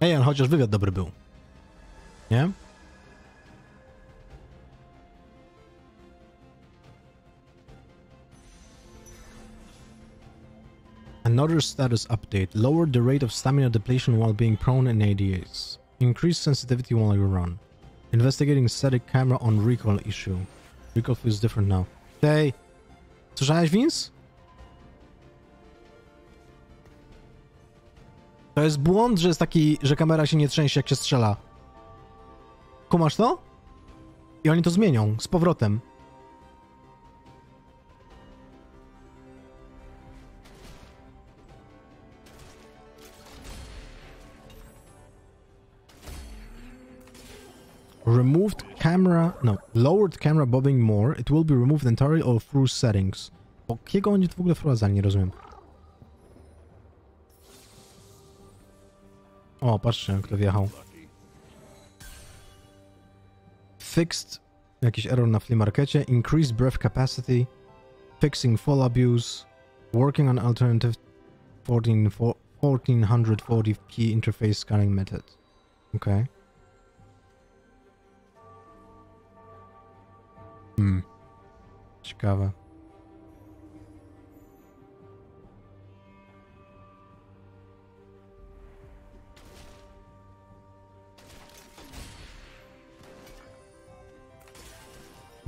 Ej, ale chociaż wywiad dobry był. Nie? Another status update. Lower the rate of stamina depletion while being prone in ADAs. Increase sensitivity while you run. Investigating static camera on recoil issue. Recoil feels different now. Tej. Słyszałeś, Vince? To jest błąd, że jest taki, że kamera się nie trzęsie jak się strzela. Kumasz to? I oni to zmienią z powrotem. Removed camera, no, lowered camera bobbing more. It will be removed entirely or through settings. Po kiego oni to w ogóle wprowadzali? Nie rozumiem. O, patrzcie, kto wjechał. Fixed, jakiś error na flea markecie. Increased breath capacity. Fixing fall abuse. Working on alternative 14, 1440 key interface scanning method. Okay. Hmm. Ciekawe.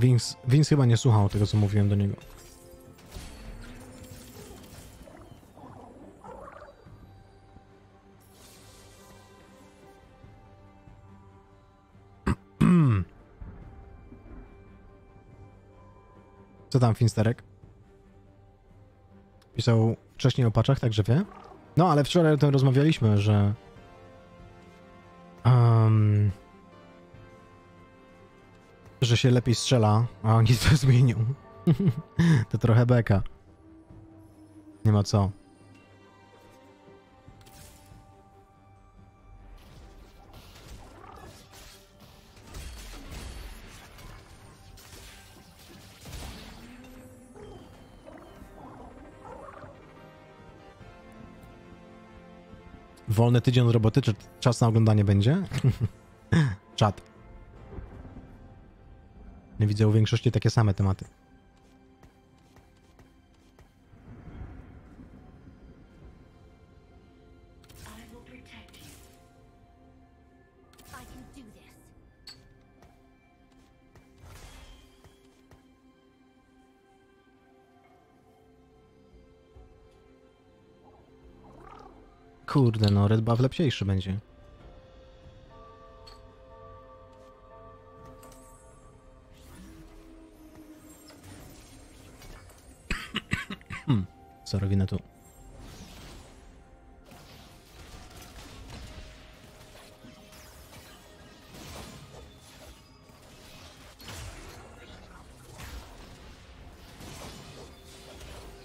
Vince, Vince chyba nie słuchał tego, co mówiłem do niego. Co tam, Finsterek? Pisał wcześniej o paczach, także wie. No, ale wczoraj o tym rozmawialiśmy, że... Um, że się lepiej strzela, a oni to zmienią. to trochę beka. Nie ma co. Wolny tydzień roboty, czy czas na oglądanie będzie? Czat. Widzę u większości takie same tematy. Kurde, no Red Buff lepsiejszy będzie. Co tu?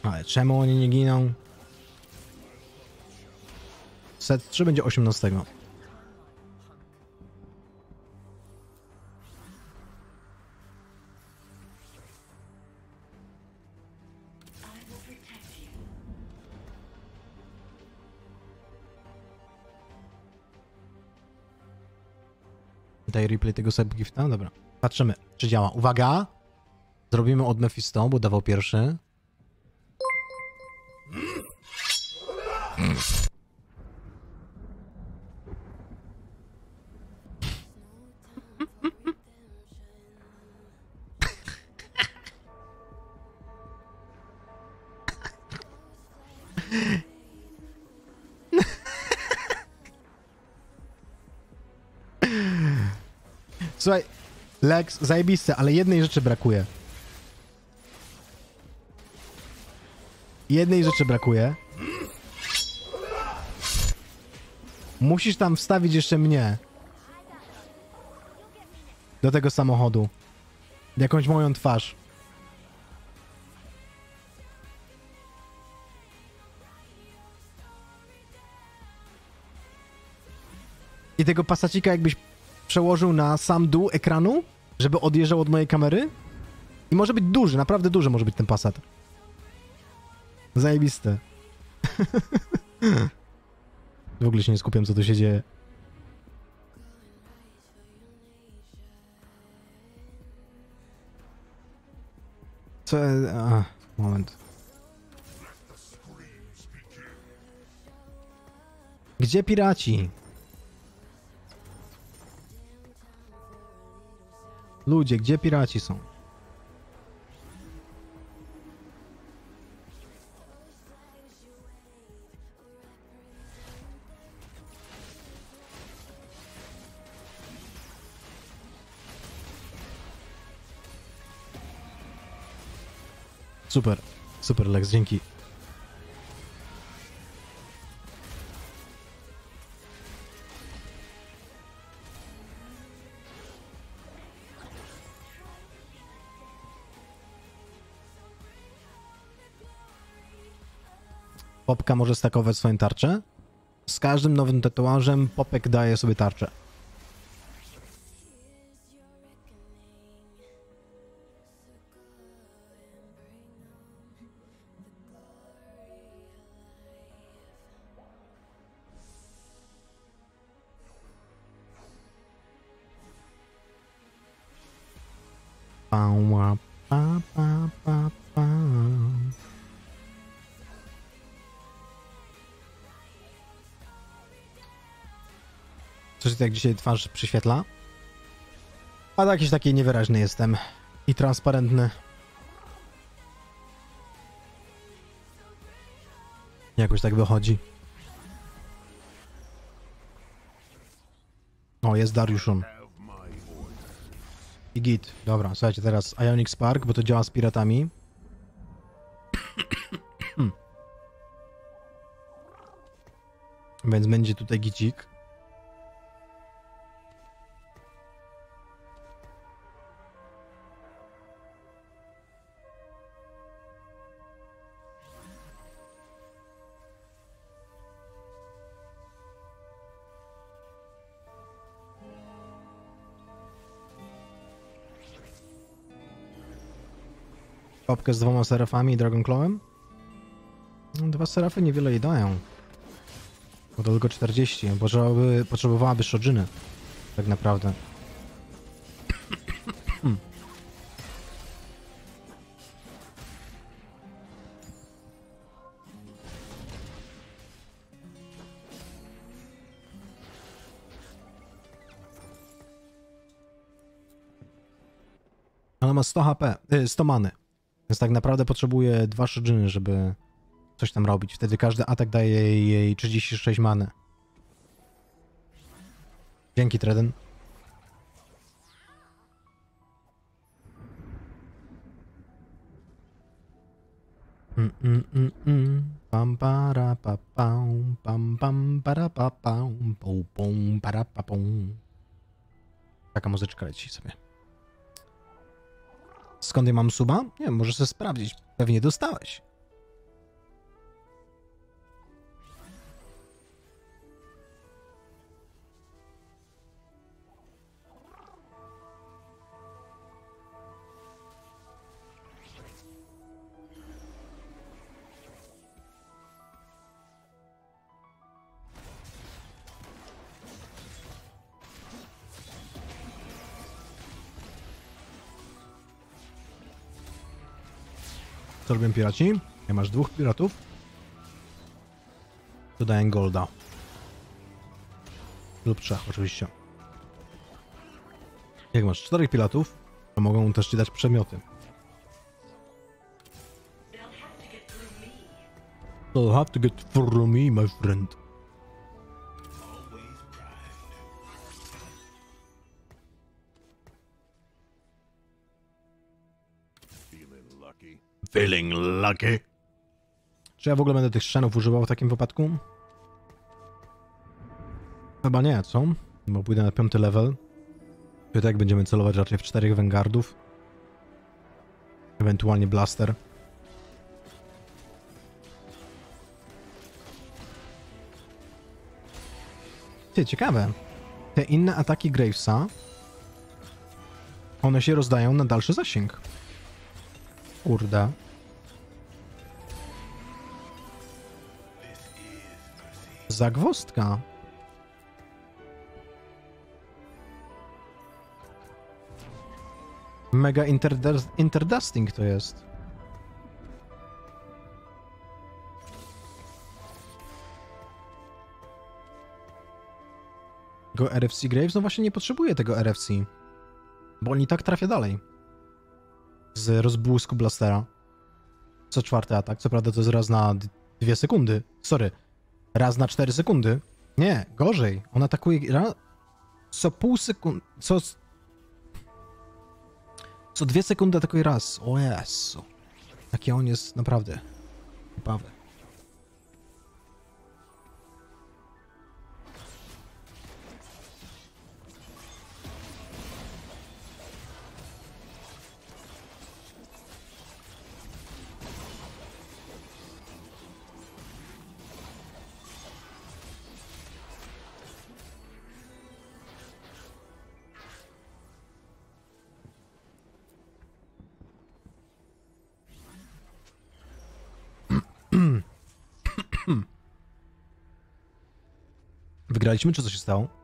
Ale czemu oni nie giną? Set 3 będzie 18. Daj replay tego subgifta? Dobra. Patrzymy, czy działa. Uwaga! Zrobimy od Mephisto, bo dawał pierwszy. Lex, zajebiste, ale jednej rzeczy brakuje. Jednej rzeczy brakuje. Musisz tam wstawić jeszcze mnie. Do tego samochodu. Jakąś moją twarz. I tego pasacika jakbyś przełożył na sam dół ekranu, żeby odjeżdżał od mojej kamery. I może być duży, naprawdę duży może być ten Passat. Zajebiste. w ogóle się nie skupiam, co tu się dzieje. Co... A, moment. Gdzie piraci? Ludzie, gdzie piraci są? Super, super Lex, dzięki. Popka może stakować swoją tarczę. Z każdym nowym tatuażem Popek daje sobie tarczę. Tak dzisiaj twarz przyświetla? A jakiś taki niewyraźny jestem. I transparentny. Jakoś tak wychodzi. O, jest Dariuszon. I git. Dobra, słuchajcie, teraz Ionic Spark, bo to działa z piratami. Więc będzie tutaj gicik. Papkę z dwoma serafami i Dragon Clawem? No, Dwa serafy niewiele jej dają. Bo to tylko 40. Potrzebowałaby, potrzebowałaby Shojiny. Tak naprawdę. Ona ma 100 HP, y, 100 many. Więc tak naprawdę potrzebuje dwa Shojiny, żeby coś tam robić. Wtedy każdy atak daje jej, jej 36 many. Dzięki, Treden. Mm, mm, mm. Pam para pa pam pam pam para pa pam pum para pa pum. Taka muzyczka leci sobie. Skąd ja mam suba? Nie możesz sobie sprawdzić. Pewnie dostałeś. Co robią piraci? Nie masz dwóch piratów? Dodaję golda. Lub trzech oczywiście. Jak masz czterech piratów, to mogą też ci dać przedmioty. They'll have to get through me, my friend. Feeling lucky. Czy ja w ogóle będę tych szczenów używał w takim wypadku? Chyba nie, co? Bo pójdę na piąty level. I tak będziemy celować raczej w czterech Vanguardów. Ewentualnie Blaster. Ty, ciekawe. Te inne ataki Gravesa one się rozdają na dalszy zasięg. Kurde. zagwostka. Mega interdusting to jest. Go RFC Graves? No właśnie nie potrzebuje tego RFC. Bo on i tak trafia dalej. Z rozbłysku blastera. Co czwarty atak. Co prawda to jest raz na dwie sekundy. Sorry, Raz na cztery sekundy. Nie, gorzej. On atakuje ra... co pół sekundy. Co. Co dwie sekundy atakuje raz. O Jezu. Jaki on jest naprawdę. Ciekawy. Wygraliśmy, czy co się stało?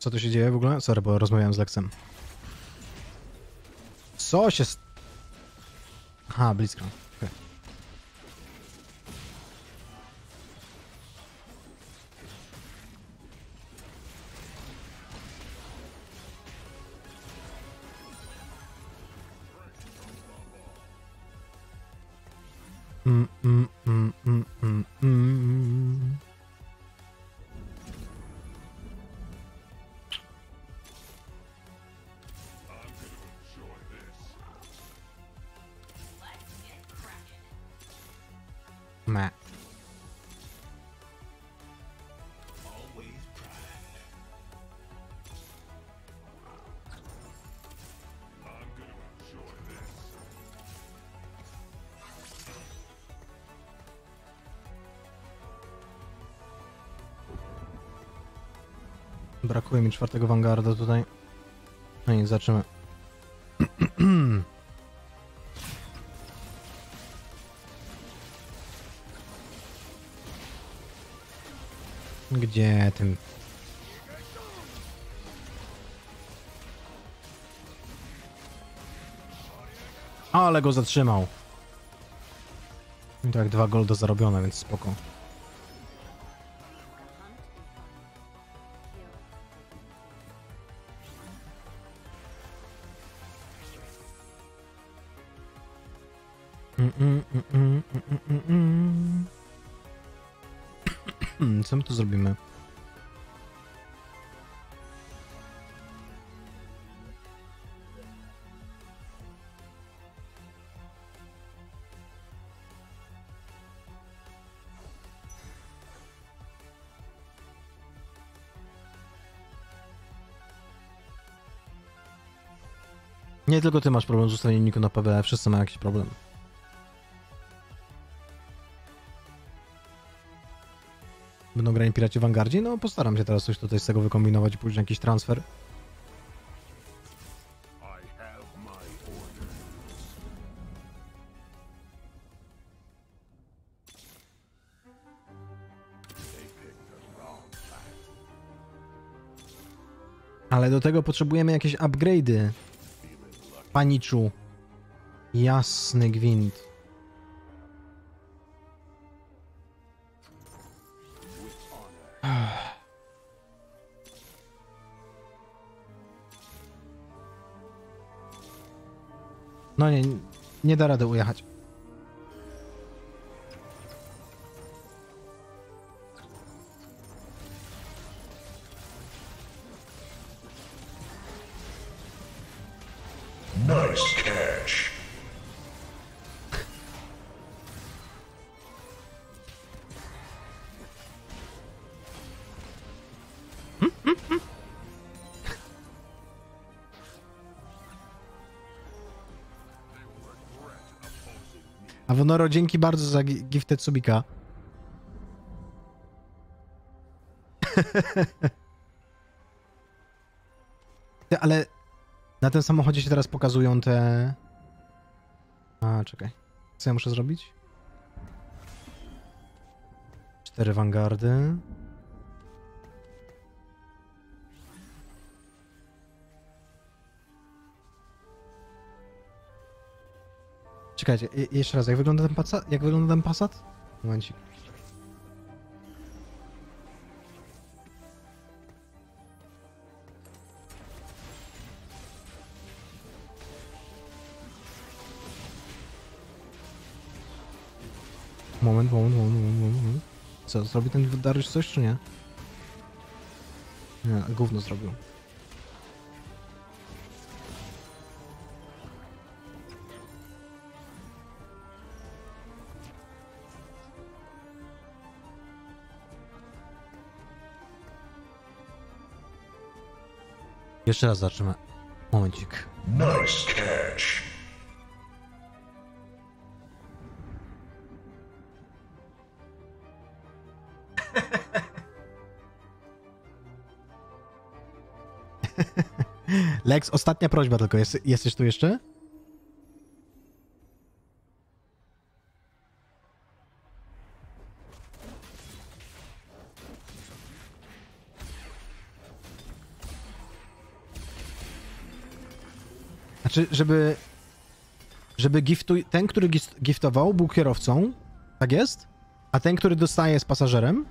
Co tu się dzieje w ogóle? Sorry, bo rozmawiałem z Lexem. Co się... okej. Mm, mm, mm, mm, Brakuje mi czwartego Vanguarda tutaj. No i zaczynamy. Gdzie tym? Ale go zatrzymał. I tak dwa golda zarobione, więc spoko. Co my tu zrobimy? Nie tylko ty masz problem z ustawieniem niku na PBE, wszyscy mają jakiś problem. Grali piraci Vanguardzie? No postaram się teraz coś tutaj z tego wykombinować i później jakiś transfer. Ale do tego potrzebujemy jakieś upgrade'y. Paniczu. Jasny gwint. No nie, nie da rady ujechać. A Wonoro, dzięki bardzo za gi- gifted subika. Ale na tym samochodzie się teraz pokazują te... A, czekaj. Co ja muszę zrobić? Cztery Vanguardy. Czekajcie, je- jeszcze raz, jak wygląda ten Passat? Jak wygląda ten Passat? Momencik. Moment, moment, moment, moment, moment, moment. Co, zrobi ten Dariusz coś, czy nie? Nie, gówno zrobił. Jeszcze raz zaczynamy. Momencik. Nice catch. Lex, ostatnia prośba tylko. Jest, jesteś tu jeszcze? Znaczy, żeby... Żeby giftuj... Ten, który giftował, był kierowcą. Tak jest? A ten, który dostaje, jest pasażerem.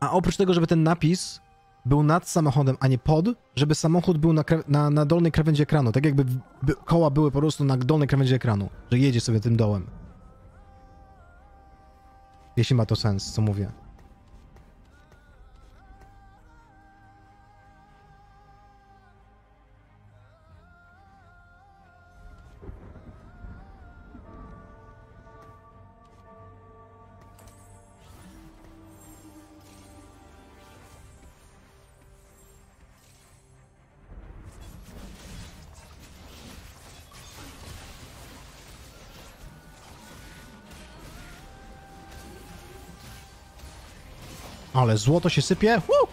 A oprócz tego, żeby ten napis był nad samochodem, a nie pod, żeby samochód był na, na, na dolnej krawędzi ekranu. Tak jakby by, koła były po prostu na dolnej krawędzi ekranu, że jedzie sobie tym dołem. Jeśli ma to sens, co mówię. Ale złoto się sypie. Woo!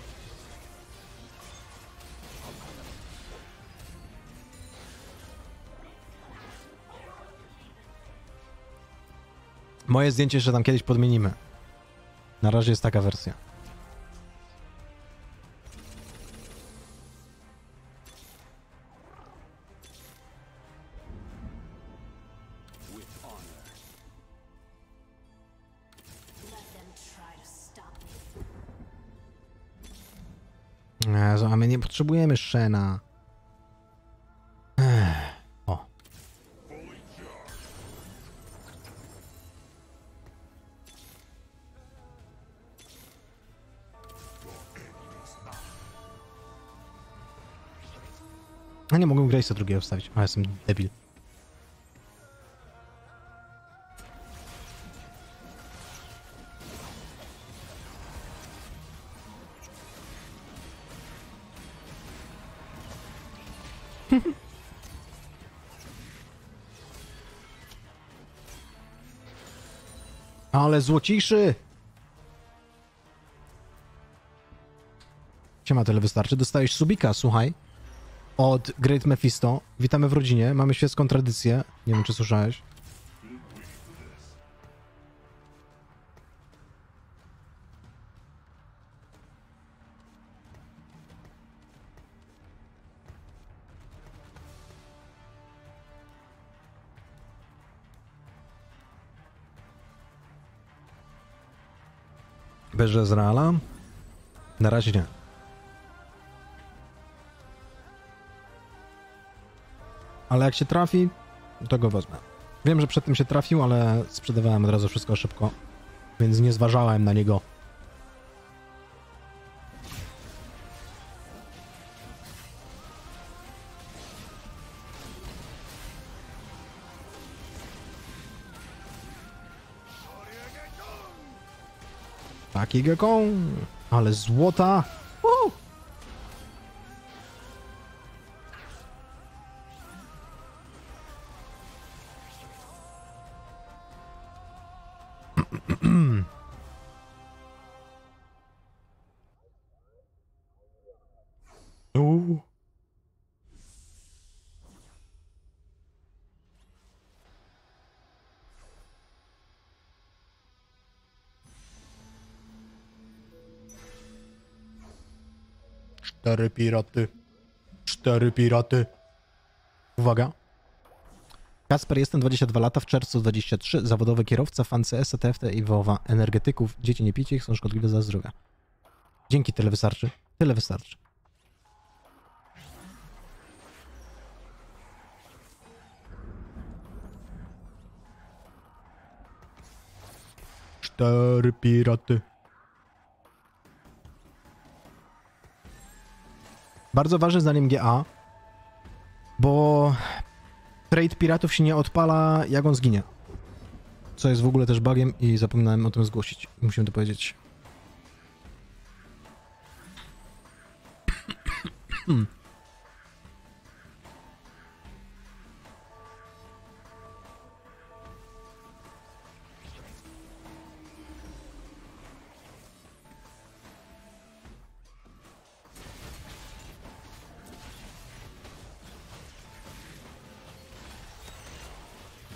Moje zdjęcie jeszcze tam kiedyś podmienimy. Na razie jest taka wersja. Potrzebujemy Shena. O. A nie mogłem Grace'a drugiego wstawić. A jestem debil. Złociszy! Siema, tyle wystarczy. Dostałeś subika, słuchaj. Od Great Mephisto. Witamy w rodzinie. Mamy świecką tradycję. Nie wiem, czy słyszałeś. Bez Ezreala? Na razie nie. Ale jak się trafi, to go wezmę. Wiem, że przedtem się trafił, ale sprzedawałem od razu wszystko szybko, więc nie zważałem na niego. Taki gekon! Ale złota! Cztery piraty. Cztery piraty. Uwaga. Kasper, jestem 22 lata, w czerwcu 23, zawodowy kierowca, fan CS, TFT i WoWa, energetyków, dzieci nie picie ich, są szkodliwe dla zdrowia. Dzięki, tyle wystarczy. Tyle wystarczy. Cztery piraty. Bardzo ważne zdaniem GA, bo trade piratów się nie odpala, jak on zginie. Co jest w ogóle też bugiem i zapominałem o tym zgłosić. Musimy to powiedzieć.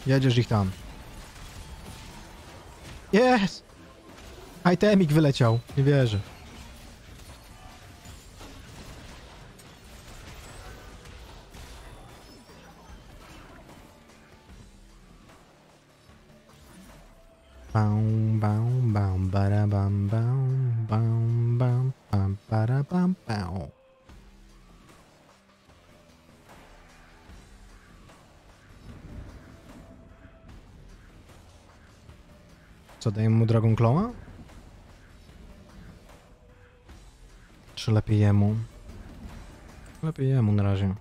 Jedziesz ich tam. Jest! Itemik wyleciał. Nie wierzę. Co, mu Dragon Claw'a? Czy lepiej jemu? Lepiej jemu na razie.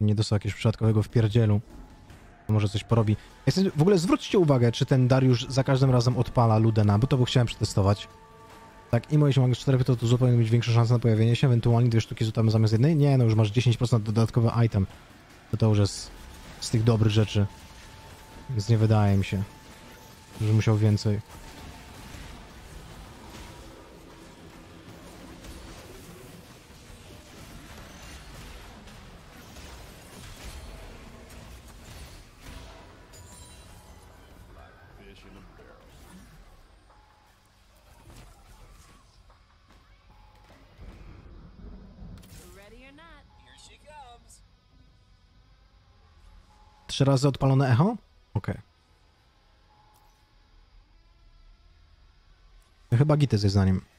Nie dostał jakiegoś przypadkowego wpierdzielu. Może coś porobi. W ogóle zwróćcie uwagę, czy ten Dariusz za każdym razem odpala Ludena, bo to by chciałem przetestować. Tak, i jeśli mogę 4 to, to zupełnie mieć większą szansę na pojawienie się, ewentualnie dwie sztuki złotamy zamiast jednej. Nie, no już masz 10% dodatkowy item. To to już jest z tych dobrych rzeczy. Więc nie wydaje mi się, że musiał więcej. Trzy razy odpalone echo? Chyba gity ze zdaniem.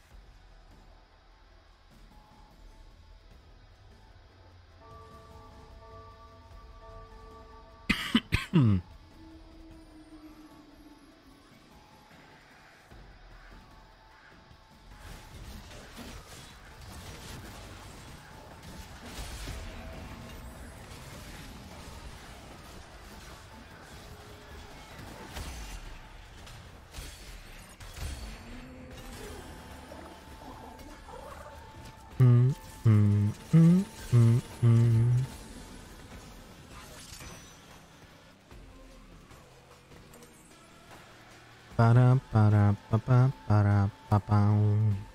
Para, para, pa, pa, para,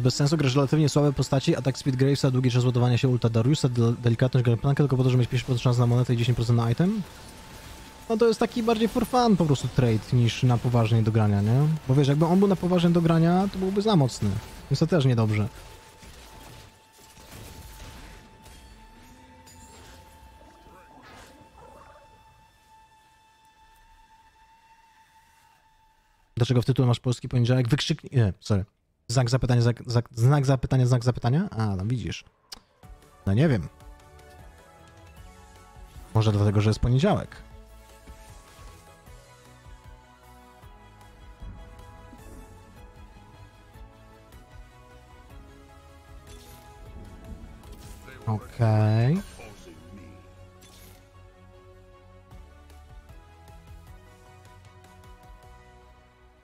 bez sensu, grasz relatywnie słabe postaci, atak Speed Gravesa, długi czas ładowania się ulta Dariusa, del- delikatność Gangplanka tylko po to, żeby mieć 50% szans na monetę i 10% na item? No to jest taki bardziej for fun po prostu trade niż na poważnie do grania, nie? Bo wiesz, jakby on był na poważnie do grania, to byłby za mocny. Więc to też niedobrze. Dlaczego w tytule masz polski poniedziałek? Wykrzyknik... Nie, sorry. Znak zapytania, znak, znak, zapytania, znak zapytania? A, tam widzisz. No nie wiem. Może dlatego, że jest poniedziałek. Okej. Me.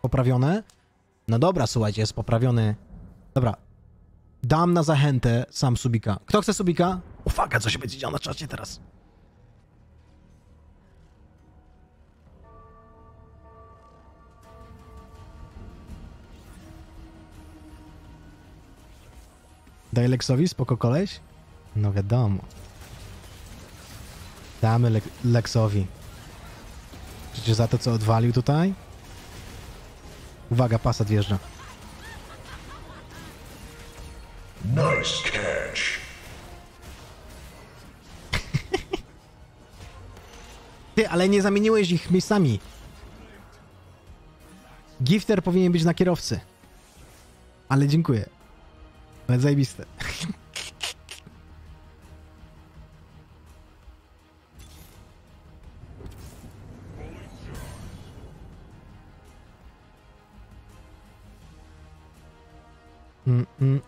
Poprawione? No dobra, słuchajcie, jest poprawiony. Dobra. Dam na zachętę sam Subika. Kto chce Subika? Uwaga, co się będzie działo na czacie teraz. Daj Lexowi, spoko koleś? No wiadomo. Damy Le Lexowi. Przecież za to, co odwalił tutaj? Uwaga, pasat wjeżdża. Nice catch. Ty, ale nie zamieniłeś ich miejscami. Gifter powinien być na kierowcy. Ale dziękuję. Ale zajebiste. Mm, mm,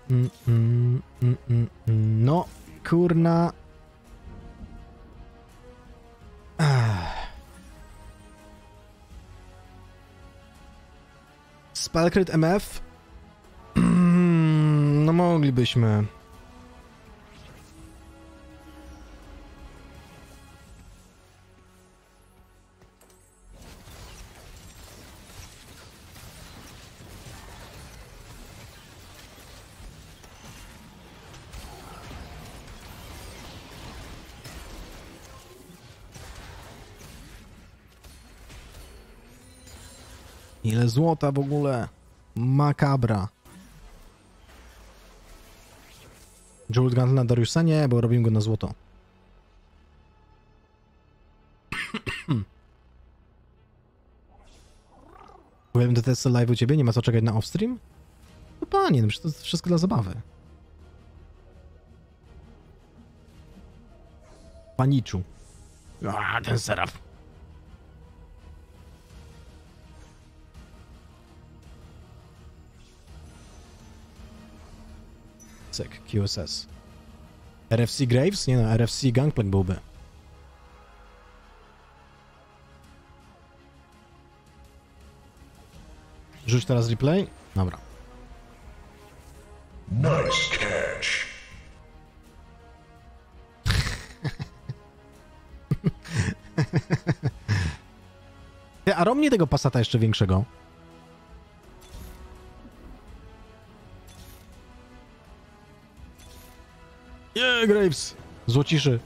mm. No, kurna. Spellcrit MF? No moglibyśmy. Ile złota w ogóle? Makabra. Jolt Gun na Dariusa? Nie, bo robimy go na złoto. Byłem do testu live u ciebie, nie ma co czekać na offstream? No panie, no to jest wszystko dla zabawy. Paniczu. A, ten seraf. Cyk, QSS. RFC Graves? Nie no, RFC Gangplank byłby. Rzuć teraz replay? Dobra. Nice catch. A romnie tego pasata jeszcze większego. Graves! Złociszy.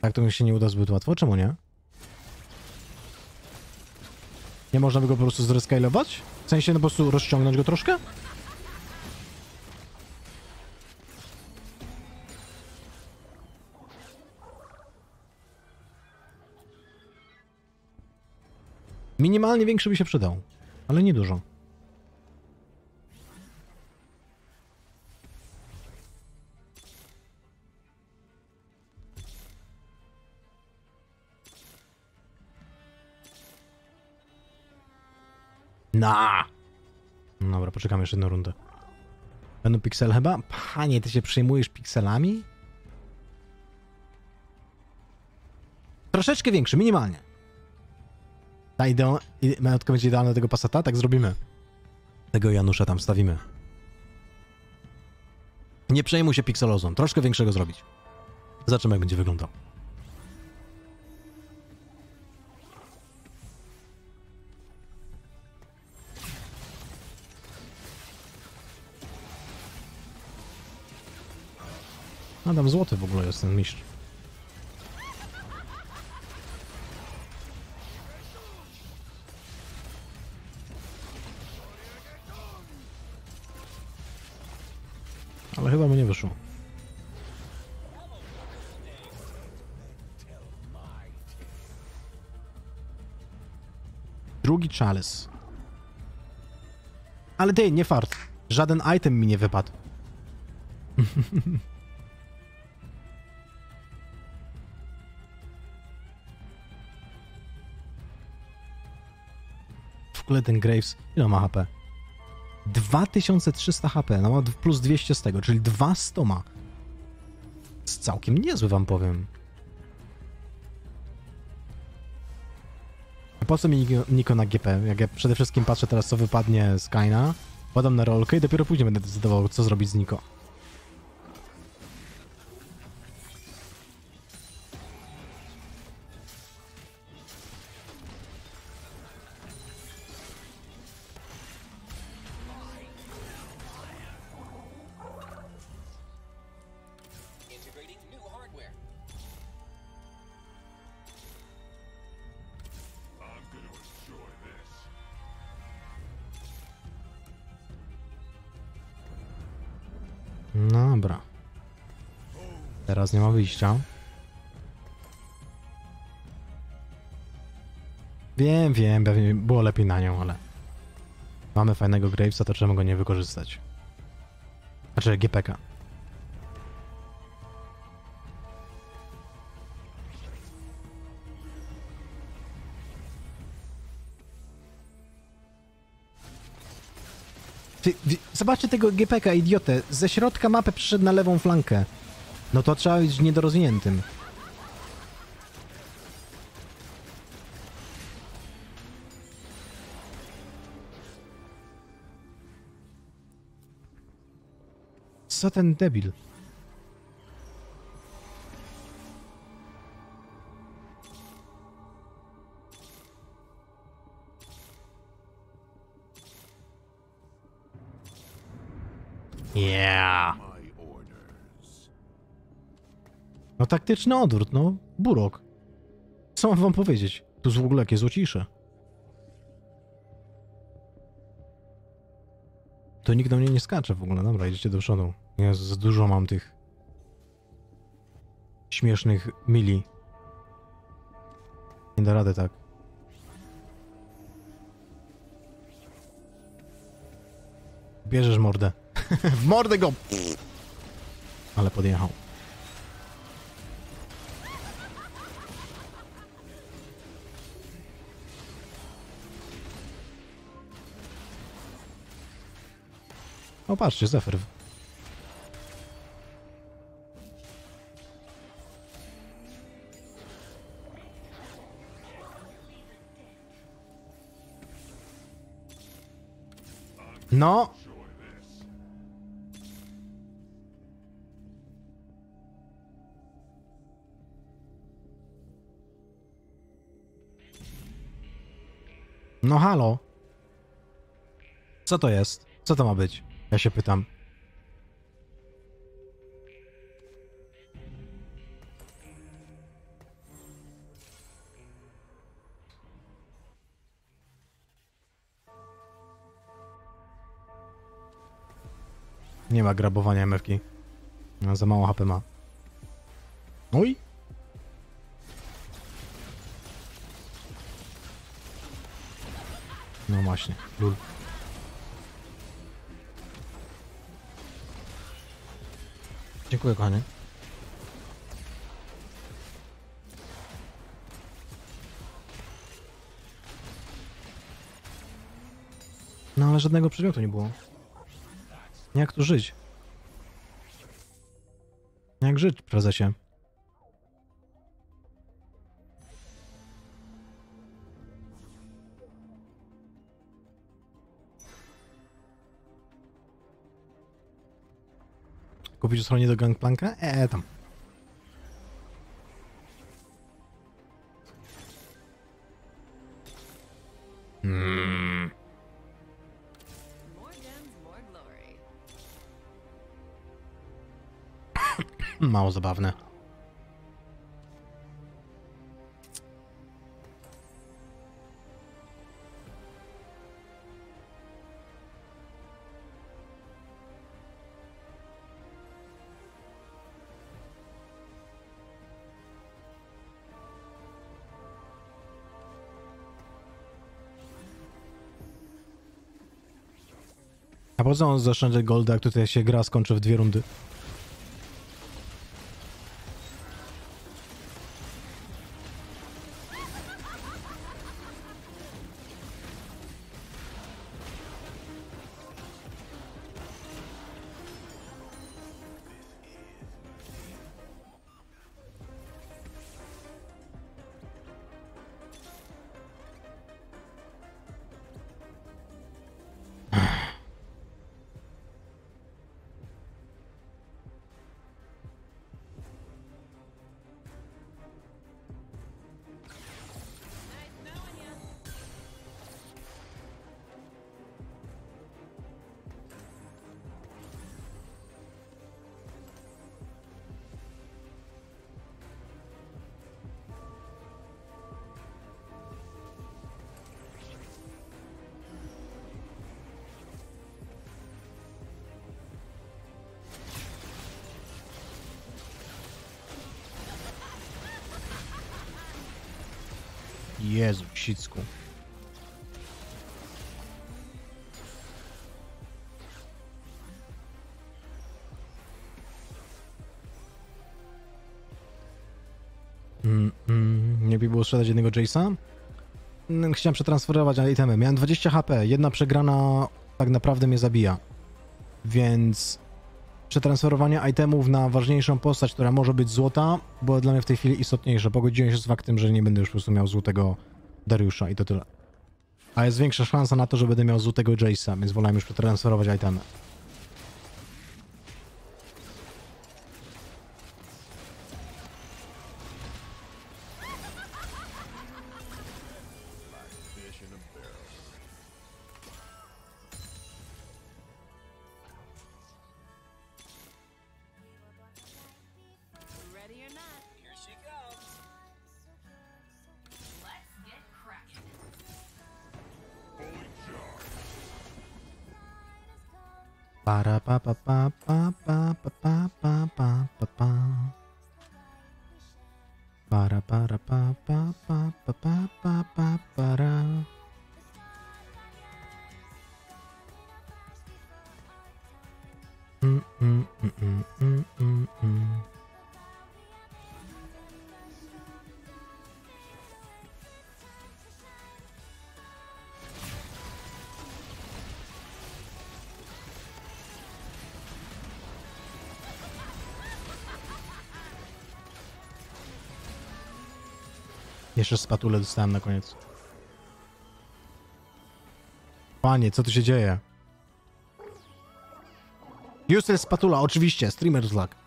Tak to mi się nie uda zbyt łatwo, czemu nie? Nie można by go po prostu zrescalować? W sensie no po prostu rozciągnąć go troszkę? Minimalnie większy by się przydał, ale nie dużo. Na. Dobra, poczekamy jeszcze jedną rundę. Będą piksele chyba? Panie, ty się przejmujesz pikselami? Troszeczkę większy, minimalnie. Ta idea, majątka będzie idealna tego pasata, tak zrobimy. Tego Janusza tam stawimy. Nie przejmuj się pikselozą, troszkę większego zrobić. Zobaczymy jak będzie wyglądał. A tam złoty w ogóle jest ten mistrz. Ale chyba mu nie wyszło. Drugi chalice. Ale ty, nie fart. Żaden item mi nie wypadł. W ogóle ten Graves, ile ma HP? 2300 HP, no ma plus 200 z tego, czyli 200 ma. Jest całkiem niezły, wam powiem. Po co mi Niko- Niko na GP? Jak ja przede wszystkim patrzę teraz, co wypadnie z Kaina, Padam na rolkę i dopiero później będę decydował, co zrobić z Niko. Dobra. Teraz nie ma wyjścia. Wiem, wiem, pewnie było lepiej na nią, ale... Mamy fajnego Gravesa, to czemu go nie wykorzystać? Znaczy GPK. Ty, wi- zobaczcie tego GPK, idiotę. Ze środka mapy przyszedł na lewą flankę. No to trzeba być niedorozwiniętym. Co ten debil? No taktyczny odwrót, no. Burok. Co mam wam powiedzieć? Tu jest w ogóle jakie złocisze. To nikt do mnie nie skacze w ogóle. Dobra, idziecie do przodu. Ja za dużo mam tych śmiesznych mili. Nie da rady tak. Bierzesz mordę. w mordę go! Ale podjechał. O, patrzcie, Zephyr. No. No halo. Co to jest? Co to ma być? Ja się pytam. Nie ma grabowania MFki. No, Za mało HP ma. Oj! No właśnie, lul. Dziękuję, kochanie. No ale żadnego przedmiotu nie było. Jak tu żyć? Jak żyć, prezesie? Kupić stronie do Gangplanka? Eee, tam. Mm, glory. mało zabawne. Po co on zaszczędza golda, jak tutaj się gra skończy w dwie rundy? Jezu, sicku. Mm, mm, nie by było sprzedać jednego Jace'a? Mm, Chciałem przetransferować itemy. Miałem 20 HP. Jedna przegrana tak naprawdę mnie zabija. Więc przetransferowanie itemów na ważniejszą postać, która może być złota, było dla mnie w tej chwili istotniejsze. Pogodziłem się z faktem, że nie będę już po prostu miał złotego Dariusza i to tyle. A jest większa szansa na to, że będę miał złotego Jace'a, więc wolałem już przetransferować itemy. Para pa pa pa pa pa pa pa pa pa pa pa. Para para pa pa pa pa pa pa pa para. Mm, mm, mm, mm, mm, mm. Jeszcze spatulę dostałem na koniec. Panie, co tu się dzieje? Useless spatula, oczywiście, streamer's luck.